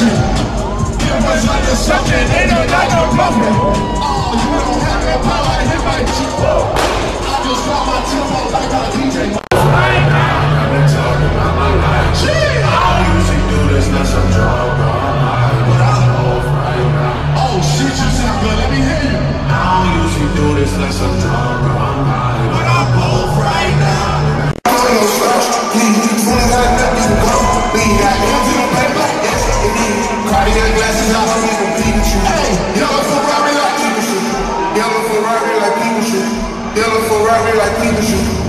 you. It was like a something, ain't no, not no muffin. Yellow Ferrari like like Pikachu.